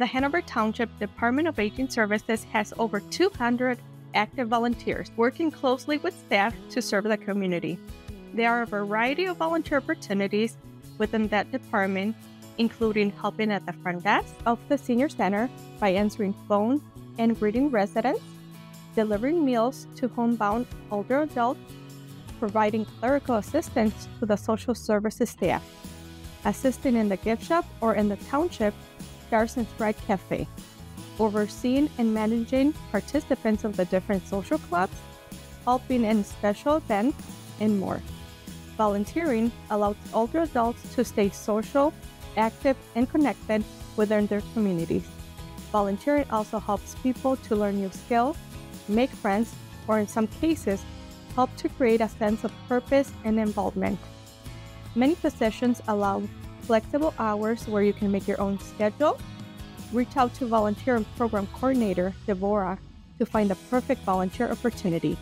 The Hanover Township Department of Aging Services has over 200 active volunteers working closely with staff to serve the community. There are a variety of volunteer opportunities within that department, including helping at the front desk of the senior center by answering phones and greeting residents, delivering meals to homebound older adults, providing clerical assistance to the social services staff, assisting in the gift shop or in the township Stars and Stride Cafe, overseeing and managing participants of the different social clubs, helping in special events, and more. Volunteering allows older adults to stay social, active, and connected within their communities. Volunteering also helps people to learn new skills, make friends, or in some cases, help to create a sense of purpose and involvement. Many positions allow flexible hours where you can make your own schedule. Reach out to volunteer and program coordinator Devora to find the perfect volunteer opportunity.